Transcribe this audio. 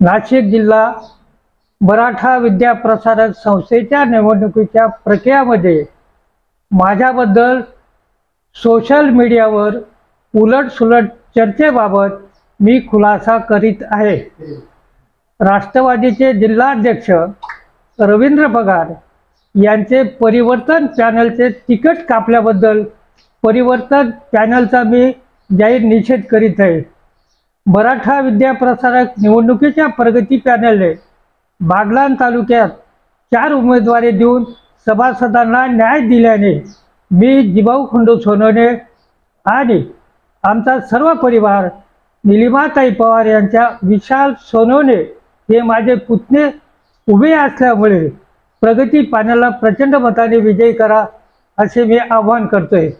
नाशिक जिल्हा मराठा विद्या प्रसारक संस्थेच्या निवडणुकीच्या प्रक्रियामध्ये माझ्याबद्दल सोशल मीडियावर उलटसुलट चर्चेबाबत मी खुलासा करीत आहे. राष्ट्रवादीचे जिल्हाध्यक्ष रवींद्र पगार यांचे परिवर्तन पॅनलचे तिकीट कापल्याबद्दल परिवर्तन पॅनलचा मी जाहीर निषेध करीत आहे. मराठा विद्याप्रसारक निवडणुकीच्या प्रगती पॅनलने बागलाण तालुक्यात चार उमेदवारी देऊन सभासदांना न्याय दिल्याने मी जिभाऊ खंडू सोनवणे आणि आमचा सर्व परिवार निलिमाताई पवार यांच्या विशाल सोनवणे हे माझे पुतणे उभे असल्यामुळे प्रगती पॅनलला प्रचंड मताने विजयी करा असे मी आवाहन करतोय.